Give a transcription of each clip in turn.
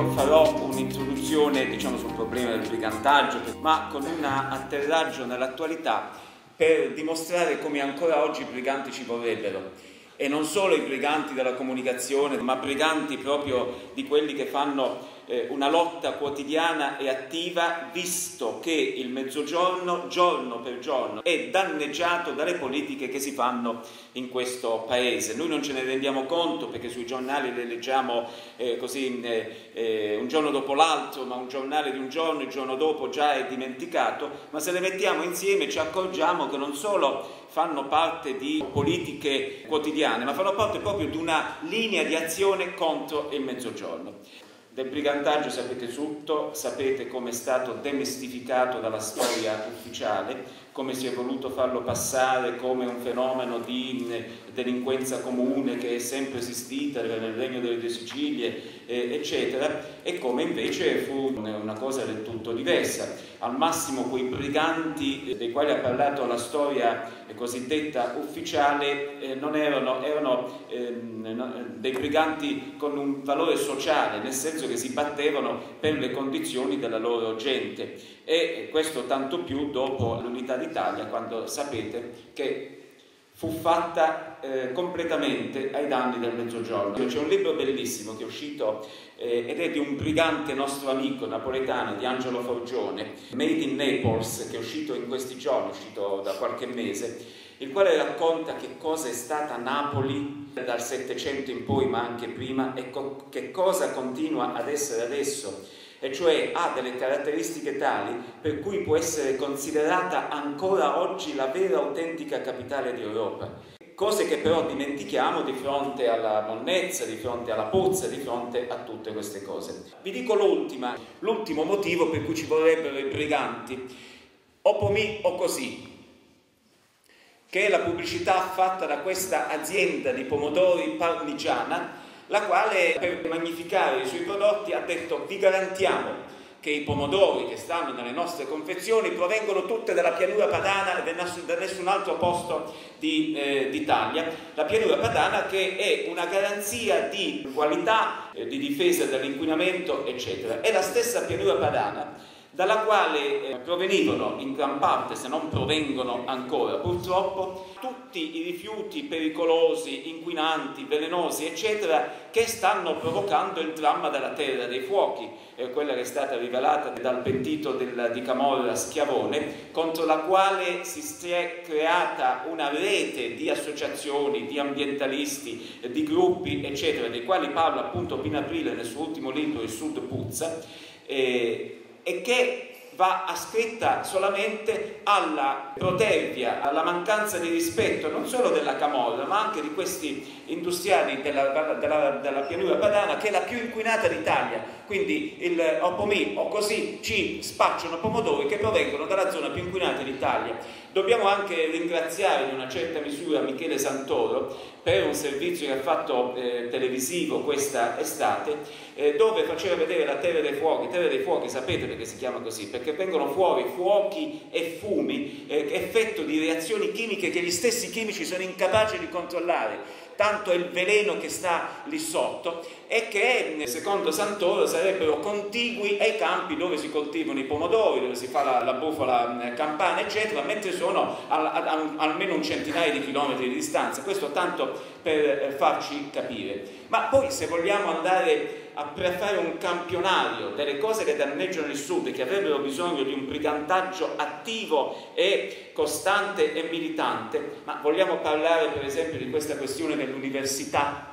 io farò un'introduzione diciamo, sul problema del brigantaggio, ma con un atterraggio nell'attualità per dimostrare come ancora oggi i briganti ci vorrebbero. E non solo i briganti della comunicazione, ma briganti proprio di quelli che fanno eh, una lotta quotidiana e attiva, visto che il mezzogiorno, giorno per giorno, è danneggiato dalle politiche che si fanno in questo paese. Noi non ce ne rendiamo conto perché sui giornali le leggiamo eh, così eh, eh, un giorno dopo l'altro, ma un giornale di un giorno, il giorno dopo già è dimenticato, ma se le mettiamo insieme ci accorgiamo che non solo fanno parte di politiche quotidiane, ma fanno parte proprio di una linea di azione contro il mezzogiorno. Del brigantaggio sapete tutto, sapete come è stato demestificato dalla storia ufficiale, come si è voluto farlo passare come un fenomeno di delinquenza comune che è sempre esistita nel Regno delle Due Sicilie, eh, eccetera, e come invece fu una cosa del tutto diversa. Al massimo quei briganti dei quali ha parlato la storia cosiddetta ufficiale eh, non erano, erano eh, dei briganti con un valore sociale, nel senso che si battevano per le condizioni della loro gente e questo tanto più dopo l'unità d'Italia, quando sapete che fu fatta eh, completamente ai danni del Mezzogiorno. C'è un libro bellissimo che è uscito eh, ed è di un brigante nostro amico napoletano, di Angelo Forgione, Made in Naples, che è uscito in questi giorni, è uscito da qualche mese, il quale racconta che cosa è stata Napoli dal Settecento in poi, ma anche prima, e co- che cosa continua ad essere adesso e cioè ha delle caratteristiche tali per cui può essere considerata ancora oggi la vera autentica capitale d'Europa. Cose che però dimentichiamo di fronte alla monnezza, di fronte alla puzza, di fronte a tutte queste cose. Vi dico l'ultima, l'ultimo motivo per cui ci vorrebbero i briganti, o pomi o così, che è la pubblicità fatta da questa azienda di pomodori parmigiana la quale per magnificare i suoi prodotti ha detto vi garantiamo che i pomodori che stanno nelle nostre confezioni provengono tutte dalla pianura padana e da nessun altro posto d'Italia. Eh, la pianura padana che è una garanzia di qualità, eh, di difesa dall'inquinamento, eccetera. È la stessa pianura padana dalla quale eh, provenivano in gran parte, se non provengono ancora purtroppo, tutti i rifiuti pericolosi, inquinanti, velenosi, eccetera, che stanno provocando il dramma della terra dei fuochi, eh, quella che è stata rivelata dal pentito del, di Camorra Schiavone, contro la quale si è creata una rete di associazioni, di ambientalisti, eh, di gruppi, eccetera, dei quali parla appunto Pina Aprile nel suo ultimo libro Il Sud Puzza, eh, e che va ascritta solamente alla protervia, alla mancanza di rispetto non solo della Camorra ma anche di questi industriali della, della, della pianura padana che è la più inquinata d'Italia. Quindi il Opomì o così ci spacciano pomodori che provengono dalla zona più inquinata d'Italia dobbiamo anche ringraziare in una certa misura Michele Santoro per un servizio che ha fatto eh, televisivo questa estate, eh, dove faceva vedere la Terra dei Fuochi. Terra dei Fuochi sapete perché si chiama così? Perché vengono fuori fuochi e fumi, eh, effetto di reazioni chimiche che gli stessi chimici sono incapaci di controllare tanto è il veleno che sta lì sotto e che secondo Santoro sarebbero contigui ai campi dove si coltivano i pomodori, dove si fa la, la bufala eh, campana eccetera, mentre sono a, a, a, almeno un centinaio di chilometri di distanza, questo tanto per eh, farci capire. Ma poi se vogliamo andare a fare un campionario delle cose che danneggiano il sud e che avrebbero bisogno di un brigantaggio attivo e costante e militante, ma vogliamo parlare per esempio di questa questione dell'università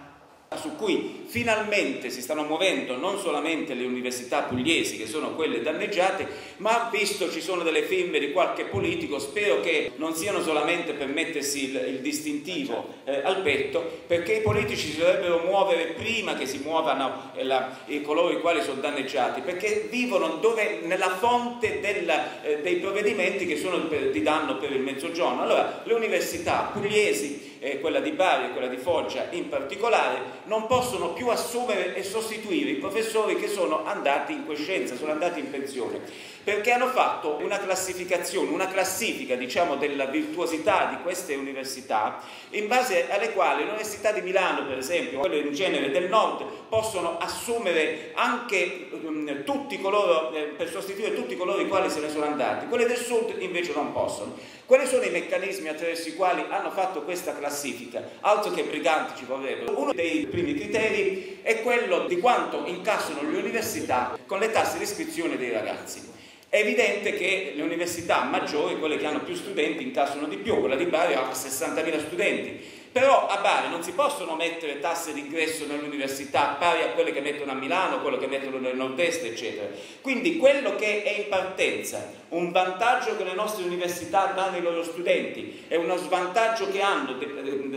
su cui finalmente si stanno muovendo non solamente le università pugliesi che sono quelle danneggiate, ma visto ci sono delle firme di qualche politico, spero che non siano solamente per mettersi il, il distintivo eh, al petto, perché i politici si dovrebbero muovere prima che si muovano eh, la, eh, coloro i quali sono danneggiati, perché vivono dove, nella fonte del, eh, dei provvedimenti che sono per, di danno per il mezzogiorno. Allora, le università pugliesi eh, quella di Bari e quella di Foggia in particolare, non possono più assumere e sostituire i professori che sono andati in quiescenza, sono andati in pensione. perché hanno fatto una classificazione, una classifica diciamo della virtuosità di queste università in base alle quali l'Università di Milano per esempio, quelle in genere del nord possono assumere anche um, tutti coloro, eh, per sostituire tutti coloro i quali se ne sono andati, quelle del sud invece non possono. Quali sono i meccanismi attraverso i quali hanno fatto questa classifica? Altro che briganti ci vorrebbero. Uno dei primi criteri è quello di quanto incassano le università con le tasse di iscrizione dei ragazzi. È evidente che le università maggiori, quelle che hanno più studenti, incassano di più, quella di Bari ha 60.000 studenti, però a Bari non si possono mettere tasse d'ingresso nell'università pari a quelle che mettono a Milano, quello che mettono nel nord-est, eccetera. Quindi quello che è in partenza, un vantaggio che le nostre università danno ai loro studenti e uno svantaggio che hanno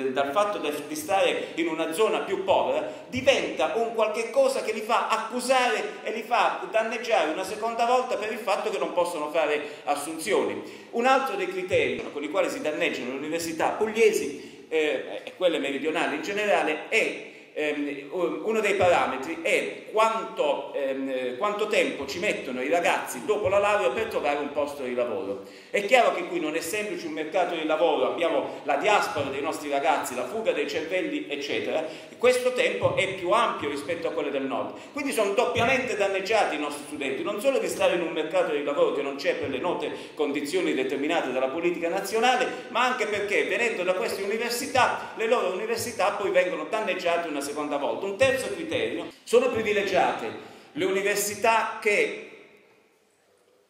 dal fatto di stare in una zona più povera, diventa un qualche cosa che li fa accusare e li fa danneggiare una seconda volta per il fatto che non possono fare assunzioni. Un altro dei criteri con i quali si danneggiano le università pugliesi eh, e quelle meridionali in generale, è ehm, uno dei parametri è quanto, ehm, quanto, tempo ci mettono i ragazzi dopo la laurea per trovare un posto di lavoro. È chiaro che qui non essendoci un mercato di lavoro abbiamo la diaspora dei nostri ragazzi, la fuga dei cervelli eccetera, questo tempo è più ampio rispetto a quello del nord. Quindi sono doppiamente danneggiati i nostri studenti, non solo di stare in un mercato di lavoro che non c'è per le note condizioni determinate dalla politica nazionale, ma anche perché venendo da queste università, le loro università poi vengono danneggiate una seconda volta. Un terzo criterio, sono privilegiate le università che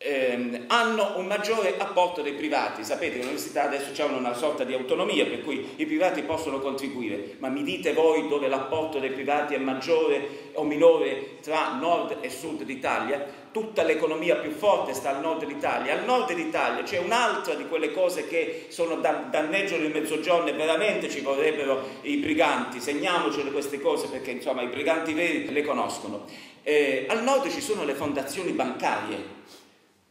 ehm, hanno un maggiore apporto dei privati. Sapete le università adesso hanno una sorta di autonomia per cui i privati possono contribuire, ma mi dite voi dove l'apporto dei privati è maggiore o minore tra nord e sud d'Italia? Tutta l'economia più forte sta al nord d'Italia. Al nord d'Italia c'è un'altra di quelle cose che sono da, danneggiano il mezzogiorno e veramente ci vorrebbero i briganti. Segniamocele queste cose perché insomma i briganti veri le conoscono. Eh, al nord ci sono le fondazioni bancarie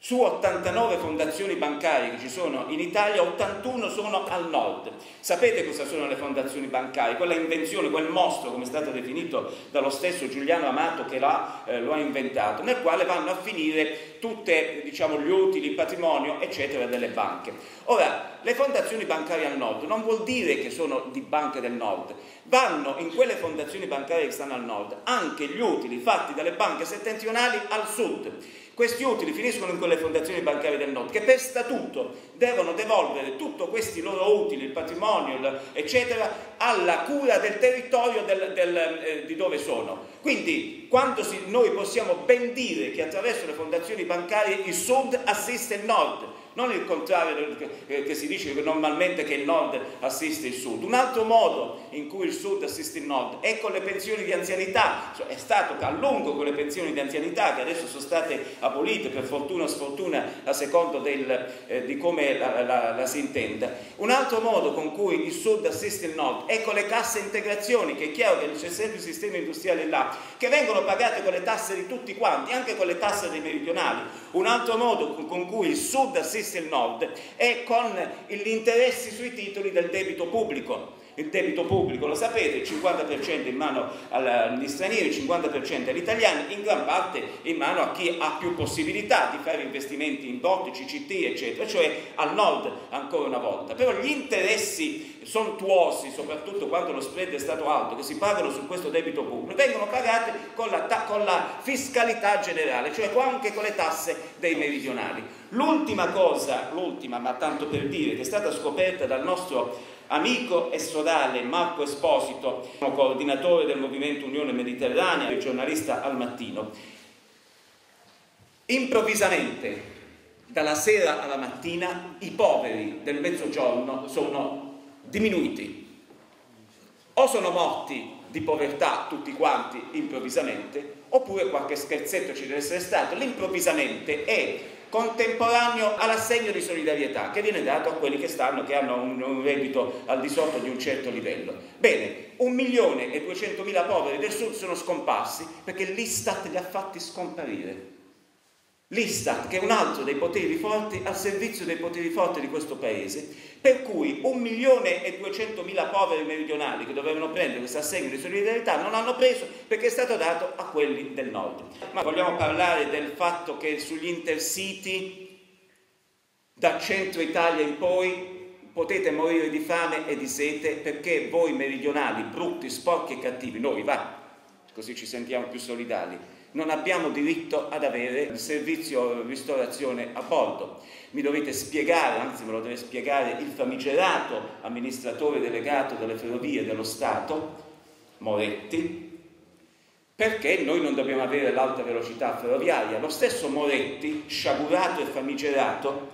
su 89 fondazioni bancarie che ci sono in Italia, 81 sono al nord. Sapete cosa sono le fondazioni bancarie? Quella invenzione, quel mostro, come è stato definito dallo stesso Giuliano Amato che eh, lo ha inventato, nel quale vanno a finire tutti diciamo, gli utili, il patrimonio, eccetera, delle banche. Ora, le fondazioni bancarie al nord non vuol dire che sono di banche del nord, vanno in quelle fondazioni bancarie che stanno al nord anche gli utili fatti dalle banche settentrionali al sud. Questi utili finiscono in quelle fondazioni bancarie del nord che per statuto devono devolvere tutti questi loro utili, il patrimonio, eccetera, alla cura del territorio del, del, eh, di dove sono. Quindi quando si, noi possiamo ben dire che attraverso le fondazioni bancarie il sud assiste il nord, non il contrario che, che si dice normalmente che il nord assiste il sud. Un altro modo in cui il sud assiste il nord è con le pensioni di anzianità, cioè è stato a lungo con le pensioni di anzianità che adesso sono state abolite per fortuna o sfortuna a secondo del, eh, di come la, la, la, si intenda. Un altro modo con cui il sud assiste il nord è con le casse integrazioni, che è chiaro che c'è sempre il sistema industriale là, che vengono pagate con le tasse di tutti quanti, anche con le tasse dei meridionali. Un altro modo con cui il sud assiste il nord è con gli interessi sui titoli del debito pubblico il debito pubblico, lo sapete, il 50% in mano agli stranieri, il 50% agli italiani, in gran parte in mano a chi ha più possibilità di fare investimenti in BOT, CCT, eccetera, cioè al nord ancora una volta. Però gli interessi sontuosi, soprattutto quando lo spread è stato alto, che si pagano su questo debito pubblico, vengono pagati con la, con la fiscalità generale, cioè anche con le tasse dei meridionali. L'ultima cosa, l'ultima, ma tanto per dire, che è stata scoperta dal nostro amico e sodale Marco Esposito, coordinatore del Movimento Unione Mediterranea e giornalista al mattino, improvvisamente dalla sera alla mattina i poveri del mezzogiorno sono diminuiti. O sono morti di povertà tutti quanti improvvisamente, oppure qualche scherzetto ci deve essere stato. L'improvvisamente è contemporaneo all'assegno di solidarietà che viene dato a quelli che, stanno, che hanno un, reddito al di sotto di un certo livello. Bene, un milione e duecentomila poveri del sud sono scomparsi perché l'Istat li ha fatti scomparire. l'Istat, che è un altro dei poteri forti al servizio dei poteri forti di questo paese, per cui un milione e duecentomila poveri meridionali che dovevano prendere questo assegno di solidarietà non hanno preso perché è stato dato a quelli del nord. Ma vogliamo parlare del fatto che sugli intercity da centro Italia in poi potete morire di fame e di sete perché voi meridionali, brutti, sporchi e cattivi, noi va, così ci sentiamo più solidali, non abbiamo diritto ad avere il servizio ristorazione a bordo. Mi dovete spiegare, anzi me lo deve spiegare il famigerato amministratore delegato delle ferrovie dello Stato, Moretti, perché noi non dobbiamo avere l'alta velocità ferroviaria. Lo stesso Moretti, sciagurato e famigerato,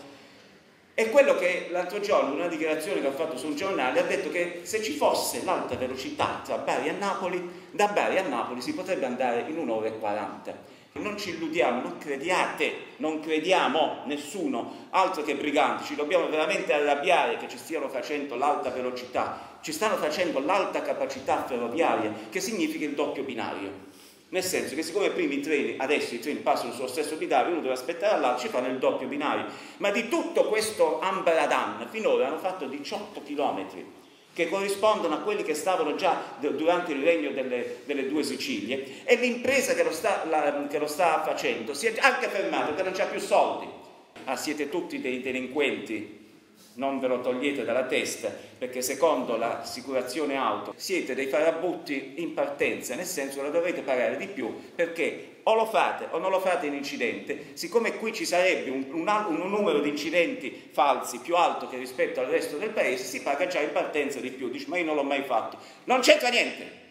è quello che l'altro giorno, in una dichiarazione che ha fatto sul giornale, ha detto che se ci fosse l'alta velocità tra Bari e Napoli, da Bari a Napoli si potrebbe andare in un'ora e quaranta. Non ci illudiamo, non crediate, non crediamo nessuno, altro che briganti, ci dobbiamo veramente arrabbiare che ci stiano facendo l'alta velocità, ci stanno facendo l'alta capacità ferroviaria, che significa il doppio binario. Nel senso che siccome prima i treni, adesso i treni passano sullo stesso binario, uno deve aspettare all'altro, ci fanno il doppio binario. Ma di tutto questo Ambaradan finora hanno fatto 18 chilometri che corrispondono a quelli che stavano già durante il regno delle, delle due Sicilie e l'impresa che lo, sta, la, che lo sta facendo si è anche fermata perché non c'ha più soldi. Ah, siete tutti dei delinquenti, non ve lo togliete dalla testa, perché secondo l'assicurazione auto siete dei farabutti in partenza, nel senso che la dovete pagare di più, perché o lo fate o non lo fate in incidente, siccome qui ci sarebbe un, un, un numero di incidenti falsi più alto che rispetto al resto del paese, si paga già in partenza di più, dici ma io non l'ho mai fatto, non c'entra niente.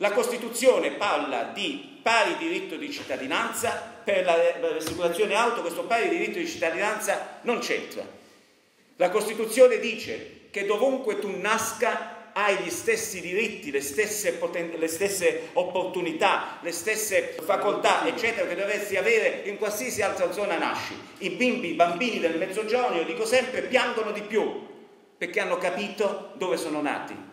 La Costituzione parla di pari diritto di cittadinanza, per l'assicurazione auto questo pari diritto di cittadinanza non c'entra. La Costituzione dice che dovunque tu nasca hai gli stessi diritti, le stesse, poten- le stesse, opportunità, le stesse facoltà, eccetera, che dovresti avere in qualsiasi altra zona nasci. I bimbi, i bambini del mezzogiorno, io dico sempre, piangono di più perché hanno capito dove sono nati.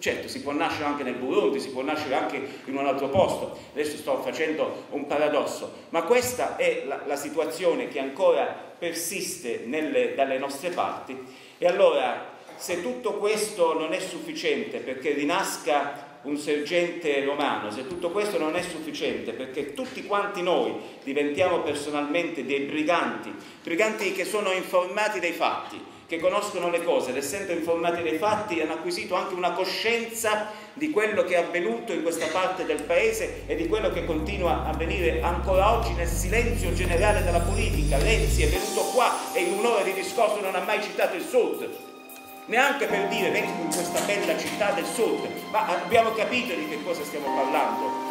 Certo, si può nascere anche nel Burundi, si può nascere anche in un altro posto, adesso sto facendo un paradosso, ma questa è la, la situazione che ancora persiste nelle, dalle nostre parti. E allora se tutto questo non è sufficiente perché rinasca un sergente romano, se tutto questo non è sufficiente perché tutti quanti noi diventiamo personalmente dei briganti, briganti che sono informati dei fatti, che conoscono le cose ed essendo informati dei fatti hanno acquisito anche una coscienza di quello che è avvenuto in questa parte del paese e di quello che continua a avvenire ancora oggi nel silenzio generale della politica. Renzi è venuto qua e in un'ora di discorso non ha mai citato il Sud, neanche per dire vengo in questa bella città del Sud, ma abbiamo capito di che cosa stiamo parlando